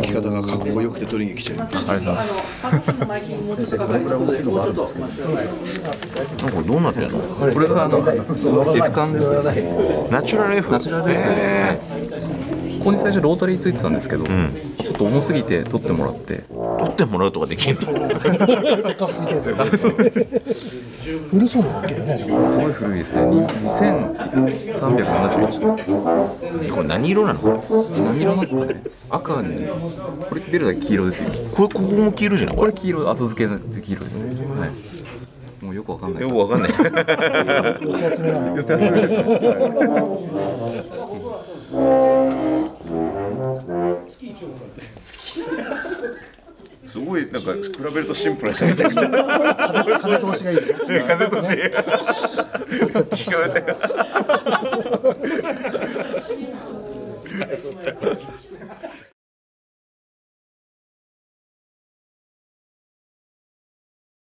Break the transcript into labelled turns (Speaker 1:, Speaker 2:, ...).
Speaker 1: き方がかっこよくて取りに来ちゃいました
Speaker 2: ありがとうございます
Speaker 3: 先生これぐらい大きいのがあるんですけど
Speaker 4: なんかどうなってるの
Speaker 2: これがあの F 缶です
Speaker 4: ナチュラル F
Speaker 2: ナチュラル F ですねここに最初ロータリーついてたんですけど、ちょっと重すぎて取ってもらって
Speaker 4: 取ってもらうとかできんの
Speaker 5: せっかくついてる古そうなだけどね
Speaker 2: すごい古いですね。に2370ちょっと
Speaker 4: これ何色なの？
Speaker 2: 何色なんですかね。赤にこれ出るだけ黄色ですよ。
Speaker 4: これここも黄色じゃない？
Speaker 2: これ黄色後付けで黄色ですね、はい。もうよくわかんない。
Speaker 4: よくわかんない。
Speaker 5: 寄せ集めなんだ。
Speaker 4: すごいなんか比べるとシンプルでしためちゃくちゃ。
Speaker 5: 風風通しがい。いでしょ
Speaker 4: 風通し聞こえてる